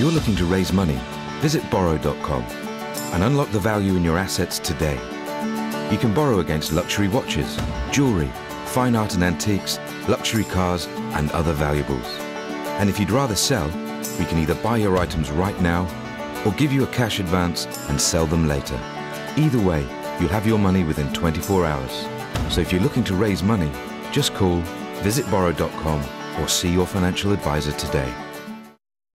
you're looking to raise money, visit borro.com and unlock the value in your assets today. You can borrow against luxury watches, jewelry, fine art and antiques, luxury cars, and other valuables. And if you'd rather sell, we can either buy your items right now or give you a cash advance and sell them later. Either way, you'll have your money within 24 hours. So if you're looking to raise money, just call, visit borro.com or see your financial advisor today.